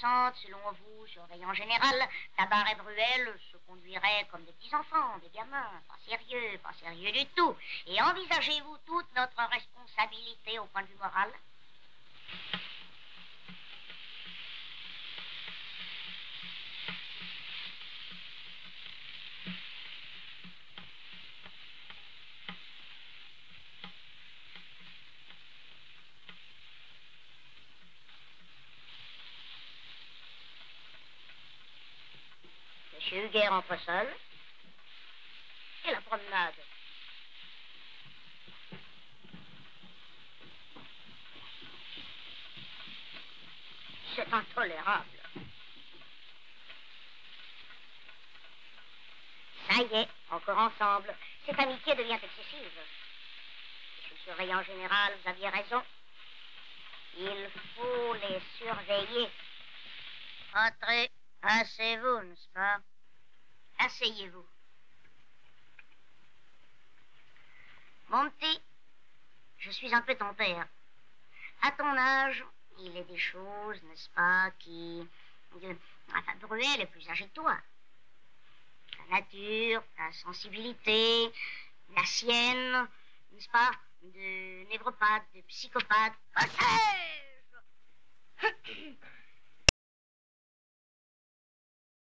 sentent, selon vous, surveillant général, Tabar et Bruel se conduiraient comme des petits-enfants, des gamins, pas sérieux, pas sérieux du tout. Et envisagez-vous toute notre responsabilité au point de vue moral? Monsieur Huguet rentre seul. Et la promenade. C'est intolérable. Ça y est, encore ensemble. Cette amitié devient excessive. Monsieur le surveillant général, vous aviez raison. Il faut les surveiller. Entrez, asseyez-vous, n'est-ce pas? Asseyez-vous. Mon petit, je suis un peu ton père. À ton âge, il est des choses, n'est-ce pas, qui... Enfin, Bruel est plus âgé que toi. Ta nature, ta sensibilité, la sienne, n'est-ce pas, de névropathe, de psychopathe.